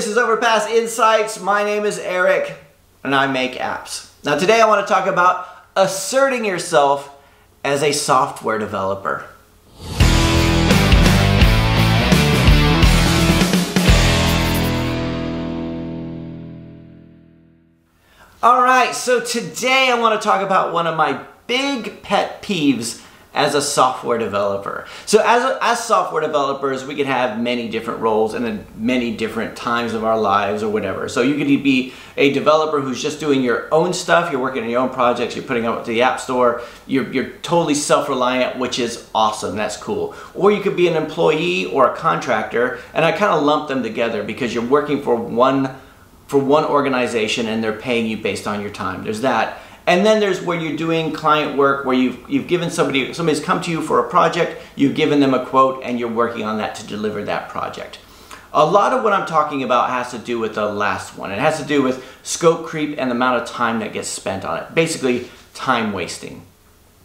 this is Overpass Insights. My name is Eric and I make apps. Now today I want to talk about asserting yourself as a software developer. All right, so today I want to talk about one of my big pet peeves as a software developer. So as, a, as software developers, we can have many different roles and many different times of our lives or whatever. So you could be a developer who's just doing your own stuff, you're working on your own projects, you're putting up to the App Store, you're, you're totally self-reliant, which is awesome, that's cool. Or you could be an employee or a contractor, and I kind of lump them together because you're working for one for one organization and they're paying you based on your time. There's that. And then there's where you're doing client work where you've, you've given somebody, somebody's come to you for a project, you've given them a quote and you're working on that to deliver that project. A lot of what I'm talking about has to do with the last one. It has to do with scope creep and the amount of time that gets spent on it. Basically, time wasting.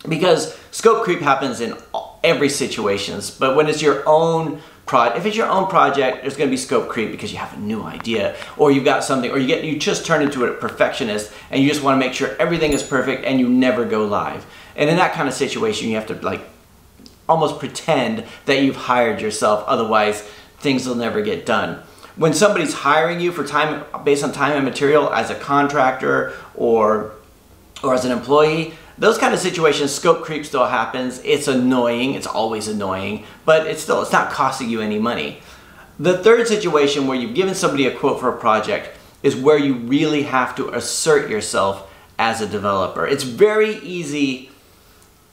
Because scope creep happens in every situations, but when it's your own if it's your own project, there's going to be scope creep because you have a new idea, or you've got something, or you get you just turn into a perfectionist and you just want to make sure everything is perfect and you never go live. And in that kind of situation, you have to like almost pretend that you've hired yourself, otherwise things will never get done. When somebody's hiring you for time based on time and material as a contractor or or as an employee, those kind of situations, scope creep still happens. It's annoying. It's always annoying, but it's still, it's not costing you any money. The third situation where you've given somebody a quote for a project is where you really have to assert yourself as a developer. It's very easy.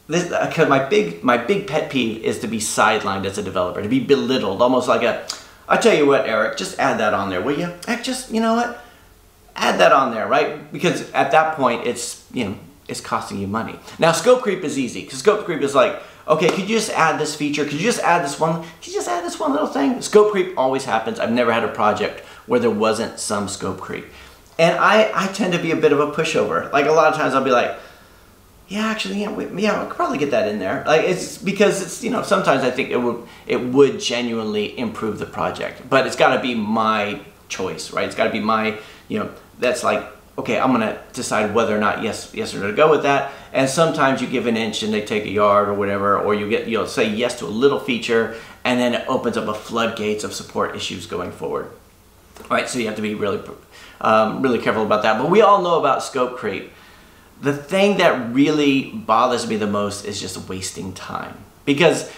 This, uh, cause my big, my big pet peeve is to be sidelined as a developer, to be belittled, almost like a, I tell you what, Eric, just add that on there, will you? Just, you know what? Add that on there, right? Because at that point, it's, you know, it's costing you money. Now, scope creep is easy because scope creep is like, okay, could you just add this feature? Could you just add this one? Could you just add this one little thing? Scope creep always happens. I've never had a project where there wasn't some scope creep. And I, I tend to be a bit of a pushover. Like a lot of times I'll be like, yeah, actually, yeah, we, yeah, we could probably get that in there. Like it's because it's you know sometimes I think it would it would genuinely improve the project, but it's got to be my choice, right? It's got to be my you know that's like okay, I'm gonna decide whether or not yes, yes or no to go with that. And sometimes you give an inch and they take a yard or whatever, or you get you'll say yes to a little feature, and then it opens up a floodgates of support issues going forward. All right, so you have to be really, um, really careful about that. But we all know about scope creep. The thing that really bothers me the most is just wasting time because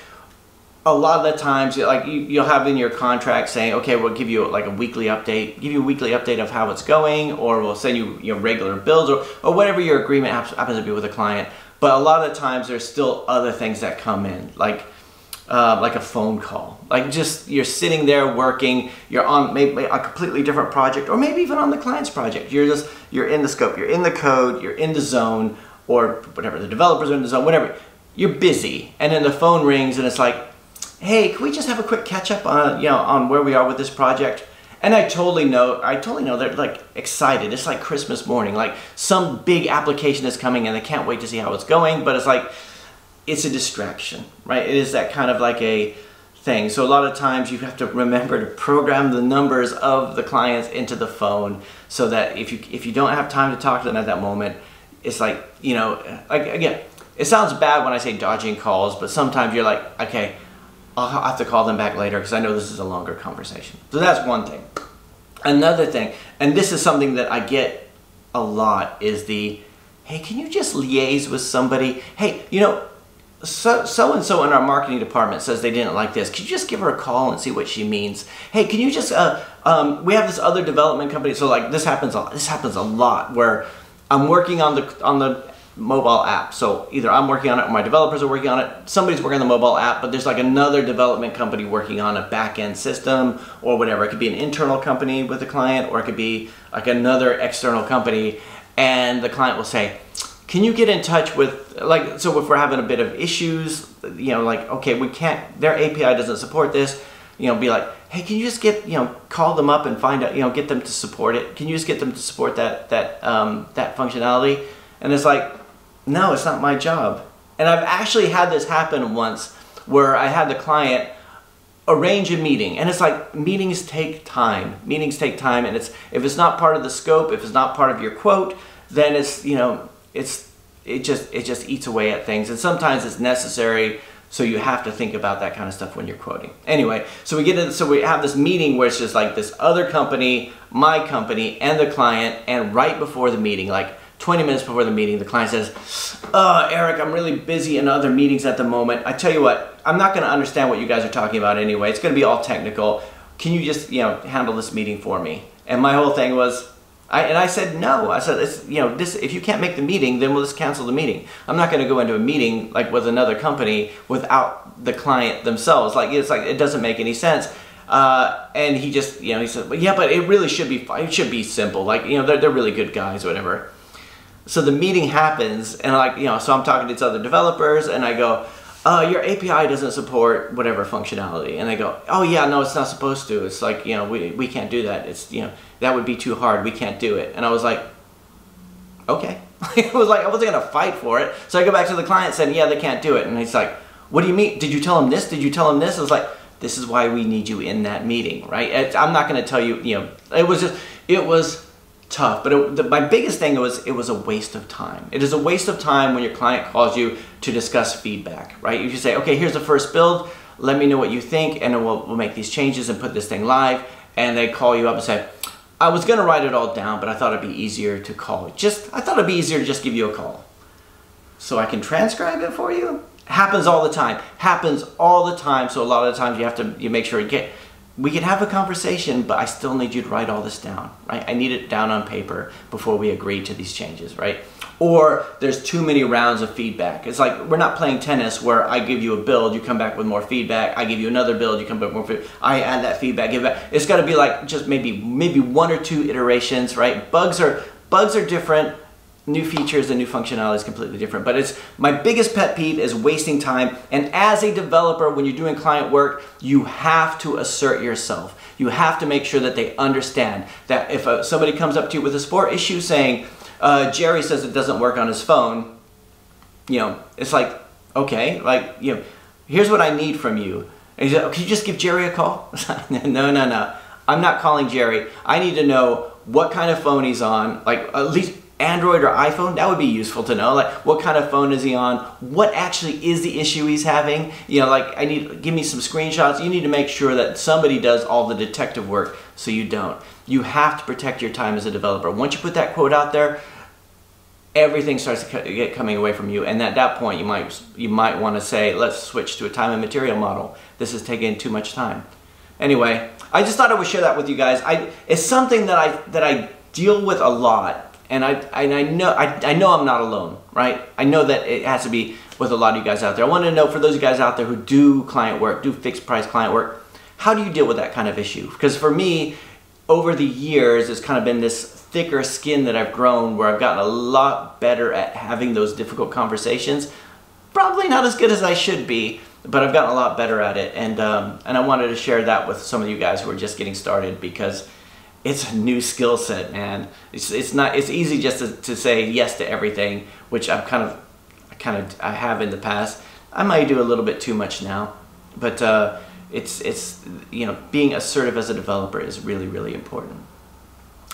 a lot of the times like you, will have in your contract saying okay we'll give you like a weekly update give you a weekly update of how it's going or we'll send you your regular bills or, or whatever your agreement happens to be with a client. But a lot of the times there's still other things that come in like uh, like a phone call. Like just you're sitting there working you're on maybe a completely different project or maybe even on the client's project. You're just you're in the scope you're in the code you're in the zone or whatever the developers are in the zone whatever. You're busy and then the phone rings and it's like hey, can we just have a quick catch up on, you know, on where we are with this project? And I totally know, I totally know they're like excited. It's like Christmas morning, like some big application is coming and they can't wait to see how it's going, but it's like, it's a distraction, right? It is that kind of like a thing. So a lot of times you have to remember to program the numbers of the clients into the phone so that if you, if you don't have time to talk to them at that moment, it's like, you know, like again, it sounds bad when I say dodging calls, but sometimes you're like, okay, I'll have to call them back later because I know this is a longer conversation. So that's one thing. Another thing, and this is something that I get a lot, is the, hey, can you just liaise with somebody? Hey, you know, so, so and so in our marketing department says they didn't like this. Could you just give her a call and see what she means? Hey, can you just, uh, um, we have this other development company. So like this happens, a, this happens a lot where I'm working on the, on the mobile app. So either I'm working on it or my developers are working on it. Somebody's working on the mobile app, but there's like another development company working on a back-end system or whatever. It could be an internal company with a client or it could be like another external company and the client will say, can you get in touch with, like, so if we're having a bit of issues, you know, like, okay, we can't, their API doesn't support this, you know, be like, hey, can you just get, you know, call them up and find out, you know, get them to support it. Can you just get them to support that, that, um, that functionality? And it's like, no, it's not my job. And I've actually had this happen once where I had the client arrange a meeting and it's like meetings take time. Meetings take time and it's if it's not part of the scope if it's not part of your quote then it's you know it's it just it just eats away at things. And sometimes it's necessary so you have to think about that kind of stuff when you're quoting. Anyway so we get in so we have this meeting where it's just like this other company my company and the client and right before the meeting like 20 minutes before the meeting, the client says, uh, Eric, I'm really busy in other meetings at the moment. I tell you what, I'm not going to understand what you guys are talking about anyway. It's going to be all technical. Can you just, you know, handle this meeting for me? And my whole thing was, I, and I said no. I said, it's, you know, this, if you can't make the meeting, then we'll just cancel the meeting. I'm not going to go into a meeting like with another company without the client themselves. Like it's like it doesn't make any sense. Uh, and he just, you know, he said, well, yeah, but it really should be. It should be simple. Like you know, they're they're really good guys, whatever. So the meeting happens, and like you know, so I'm talking to these other developers, and I go, uh, your API doesn't support whatever functionality. And they go, oh yeah, no, it's not supposed to. It's like, you know, we, we can't do that. It's, you know, that would be too hard. We can't do it. And I was like, okay. it was like, I wasn't going to fight for it. So I go back to the client saying, yeah, they can't do it. And he's like, what do you mean? Did you tell him this? Did you tell him this? I was like, this is why we need you in that meeting, right? I'm not going to tell you, you know, it was just, it was tough. But it, the, my biggest thing was it was a waste of time. It is a waste of time when your client calls you to discuss feedback, right? You just say, okay, here's the first build. Let me know what you think, and we'll, we'll make these changes and put this thing live. And they call you up and say, I was gonna write it all down, but I thought it'd be easier to call. Just I thought it'd be easier to just give you a call, so I can transcribe it for you. Happens all the time. Happens all the time. So a lot of the times you have to you make sure you get we can have a conversation, but I still need you to write all this down, right? I need it down on paper before we agree to these changes, right? Or there's too many rounds of feedback. It's like we're not playing tennis where I give you a build, you come back with more feedback. I give you another build, you come back with more feedback. I add that feedback, give back. It's got to be like just maybe maybe one or two iterations, right? Bugs are bugs are different new features and new functionality is completely different. But it's my biggest pet peeve is wasting time. And as a developer, when you're doing client work, you have to assert yourself. You have to make sure that they understand that if uh, somebody comes up to you with a support issue saying, uh, Jerry says it doesn't work on his phone, you know, it's like, okay, like, you know, here's what I need from you. And he's like, can you just give Jerry a call? no, no, no. I'm not calling Jerry. I need to know what kind of phone he's on, like at least Android or iPhone, that would be useful to know. Like, what kind of phone is he on? What actually is the issue he's having? You know, like, I need, give me some screenshots. You need to make sure that somebody does all the detective work so you don't. You have to protect your time as a developer. Once you put that quote out there, everything starts to get coming away from you. And at that point, you might, you might want to say, let's switch to a time and material model. This is taking too much time. Anyway, I just thought I would share that with you guys. I, it's something that I, that I deal with a lot and I, and I know I, I know I'm not alone, right? I know that it has to be with a lot of you guys out there. I want to know for those of you guys out there who do client work, do fixed price client work, how do you deal with that kind of issue? Because for me, over the years, it's kind of been this thicker skin that I've grown where I've gotten a lot better at having those difficult conversations. Probably not as good as I should be, but I've gotten a lot better at it. And, um, and I wanted to share that with some of you guys who are just getting started because it's a new skill set, man. It's, it's not, it's easy just to, to say yes to everything, which I've kind of, kind of, I have in the past. I might do a little bit too much now, but uh, it's, it's, you know, being assertive as a developer is really, really important.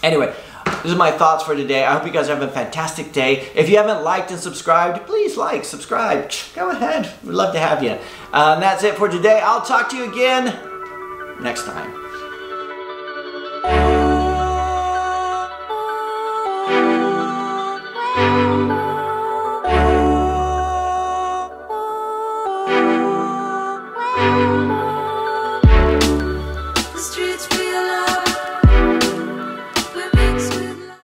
Anyway, this is my thoughts for today. I hope you guys have a fantastic day. If you haven't liked and subscribed, please like, subscribe. Go ahead. We'd love to have you. Uh, and that's it for today. I'll talk to you again next time.